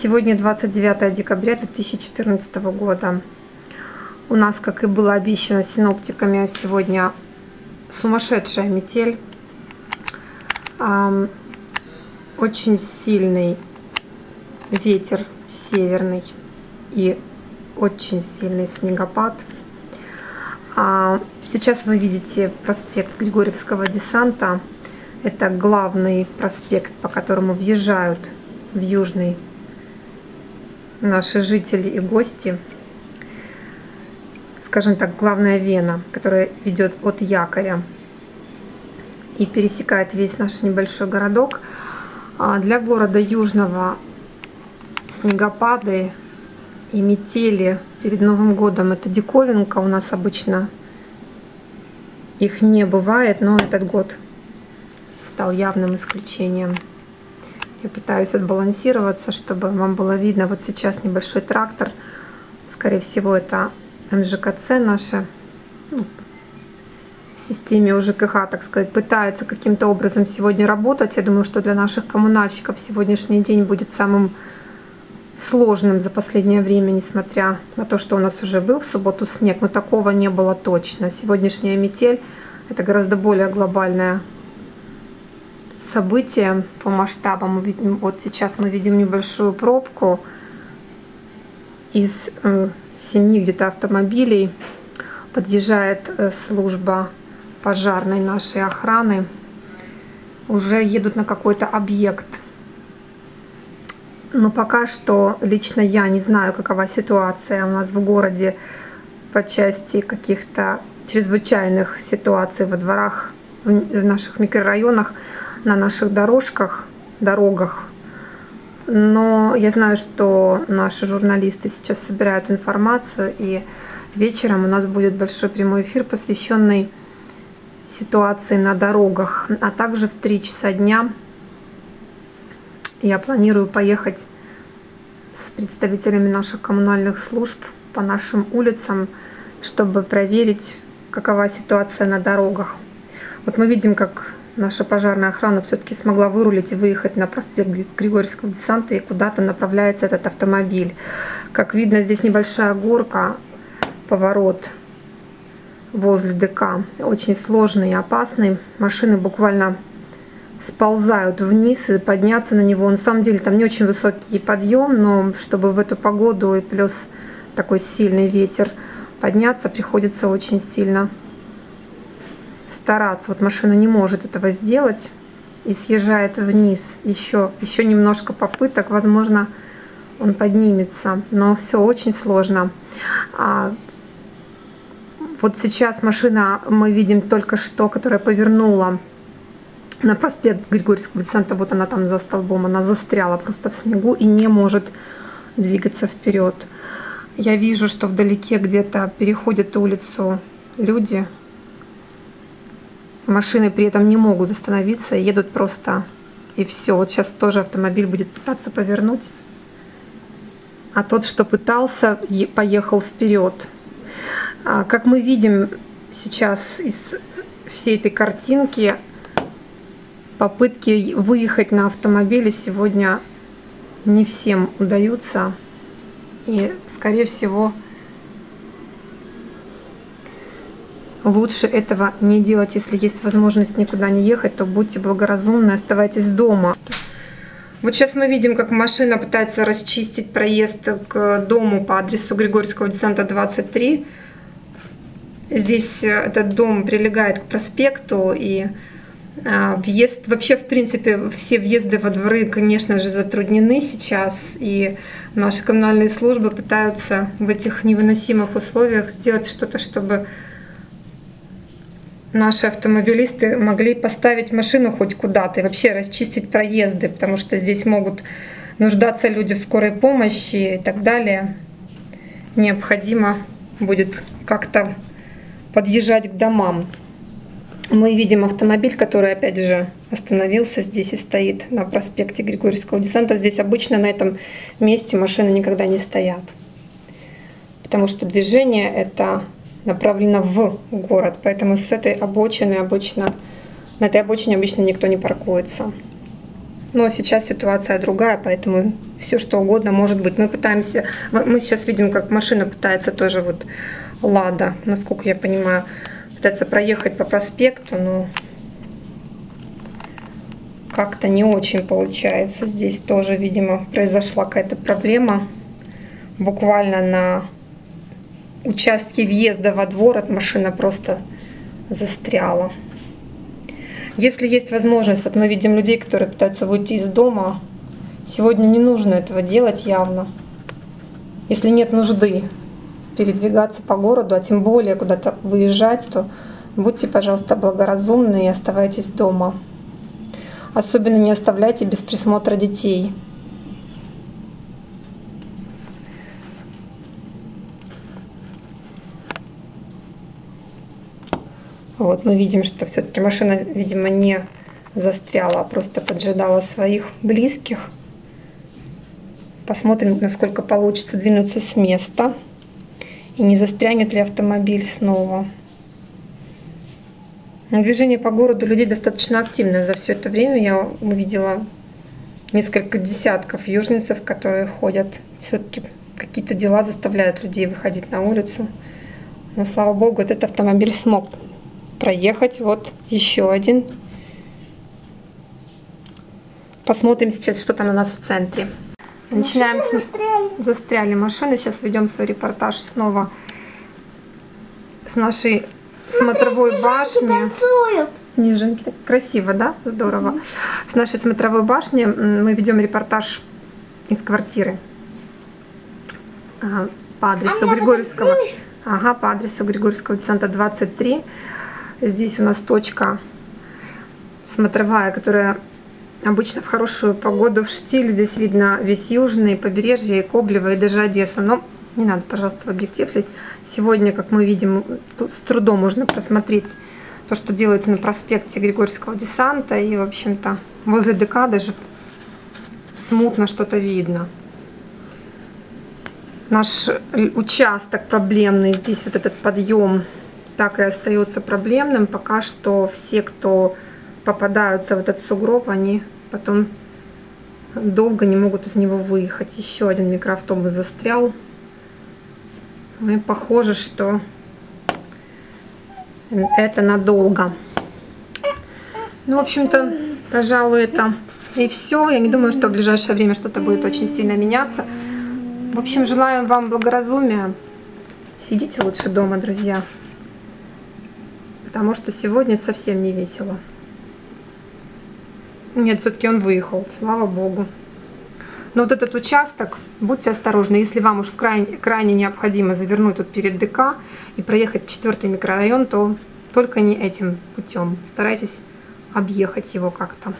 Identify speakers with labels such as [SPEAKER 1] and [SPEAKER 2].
[SPEAKER 1] Сегодня 29 декабря 2014 года. У нас, как и было обещано синоптиками, сегодня сумасшедшая метель. Очень сильный ветер северный и очень сильный снегопад. А, сейчас вы видите проспект Григорьевского десанта. Это главный проспект, по которому въезжают в Южный наши жители и гости. Скажем так, главная вена, которая ведет от якоря и пересекает весь наш небольшой городок. А для города Южного снегопады и метели перед Новым годом это диковинка. У нас обычно их не бывает, но этот год стал явным исключением. Я пытаюсь отбалансироваться, чтобы вам было видно. Вот сейчас небольшой трактор. Скорее всего, это МЖКЦ наша ну, в системе УЖКХ, так сказать, пытается каким-то образом сегодня работать. Я думаю, что для наших коммунальщиков сегодняшний день будет самым сложным за последнее время, несмотря на то, что у нас уже был в субботу снег, но такого не было точно. Сегодняшняя метель – это гораздо более глобальная события по масштабам. Вот сейчас мы видим небольшую пробку из э, семи где-то автомобилей. Подъезжает э, служба пожарной нашей охраны. Уже едут на какой-то объект. Но пока что лично я не знаю, какова ситуация у нас в городе по части каких-то чрезвычайных ситуаций во дворах в наших микрорайонах на наших дорожках, дорогах. Но я знаю, что наши журналисты сейчас собирают информацию, и вечером у нас будет большой прямой эфир, посвященный ситуации на дорогах. А также в 3 часа дня я планирую поехать с представителями наших коммунальных служб по нашим улицам, чтобы проверить, какова ситуация на дорогах. Вот мы видим, как наша пожарная охрана все-таки смогла вырулить и выехать на проспект Григорьевского десанта, и куда-то направляется этот автомобиль. Как видно, здесь небольшая горка, поворот возле ДК. Очень сложный и опасный. Машины буквально сползают вниз и подняться на него. На самом деле там не очень высокий подъем, но чтобы в эту погоду и плюс такой сильный ветер подняться, приходится очень сильно стараться. Вот машина не может этого сделать и съезжает вниз. Еще, еще немножко попыток, возможно, он поднимется. Но все очень сложно. А вот сейчас машина, мы видим только что, которая повернула на проспект Григорьевского десанта. Вот она там за столбом, она застряла просто в снегу и не может двигаться вперед. Я вижу, что вдалеке где-то переходят улицу люди, Машины при этом не могут остановиться, едут просто и все. Вот сейчас тоже автомобиль будет пытаться повернуть. А тот, что пытался, поехал вперед. А, как мы видим сейчас из всей этой картинки, попытки выехать на автомобиле сегодня не всем удаются. И, скорее всего, Лучше этого не делать, если есть возможность никуда не ехать, то будьте благоразумны, оставайтесь дома. Вот сейчас мы видим, как машина пытается расчистить проезд к дому по адресу Григорьевского десанта 23. Здесь э, этот дом прилегает к проспекту, и а, въезд, вообще, в принципе, все въезды во дворы, конечно же, затруднены сейчас, и наши коммунальные службы пытаются в этих невыносимых условиях сделать что-то, чтобы наши автомобилисты могли поставить машину хоть куда-то и вообще расчистить проезды, потому что здесь могут нуждаться люди в скорой помощи и так далее. Необходимо будет как-то подъезжать к домам. Мы видим автомобиль, который опять же остановился здесь и стоит на проспекте Григорьевского десанта. Здесь обычно на этом месте машины никогда не стоят, потому что движение это направлена в город, поэтому с этой обочины обычно, на этой обочине обычно никто не паркуется. Но сейчас ситуация другая, поэтому все что угодно может быть. Мы пытаемся, мы сейчас видим, как машина пытается тоже вот Лада, насколько я понимаю, пытается проехать по проспекту, но как-то не очень получается. Здесь тоже, видимо, произошла какая-то проблема. Буквально на участке въезда во двор от машина просто застряла. Если есть возможность, вот мы видим людей, которые пытаются выйти из дома, сегодня не нужно этого делать явно. Если нет нужды передвигаться по городу, а тем более куда-то выезжать, то будьте, пожалуйста, благоразумны и оставайтесь дома. Особенно не оставляйте без присмотра детей. Вот мы видим, что все-таки машина, видимо, не застряла, а просто поджидала своих близких. Посмотрим, насколько получится двинуться с места. И не застрянет ли автомобиль снова. Движение по городу людей достаточно активное за все это время. Я увидела несколько десятков южницев, которые ходят. Все-таки какие-то дела заставляют людей выходить на улицу. Но слава богу, этот автомобиль смог проехать. Вот еще один. Посмотрим сейчас, что там у нас в центре. Начинаем с... Застряли. застряли машины. Сейчас ведем свой репортаж снова с нашей смотровой башни. Танцуют. Снежинки. Так красиво, да? Здорово. С нашей смотровой башни мы ведем репортаж из квартиры по адресу а Григорьевского. Ага, по адресу Григорьевского десанта 23. Здесь у нас точка смотровая, которая обычно в хорошую погоду в штиль. Здесь видно весь южный, побережье, и Коблево, и даже Одессу. Но не надо, пожалуйста, в объектив лезть. Сегодня, как мы видим, с трудом можно просмотреть то, что делается на проспекте Григорьевского десанта. И, в общем-то, возле ДК даже смутно что-то видно. Наш участок проблемный, здесь вот этот подъем так и остается проблемным. Пока что все, кто попадаются в этот сугроб, они потом долго не могут из него выехать. Еще один микроавтобус застрял. Ну и похоже, что это надолго. Ну, в общем-то, пожалуй, это и все. Я не думаю, что в ближайшее время что-то будет очень сильно меняться. В общем, желаю вам благоразумия. Сидите лучше дома, друзья потому что сегодня совсем не весело. Нет, все-таки он выехал, слава богу. Но вот этот участок, будьте осторожны, если вам уж в крайне, крайне необходимо завернуть тут перед ДК и проехать четвертый микрорайон, то только не этим путем. Старайтесь объехать его как-то.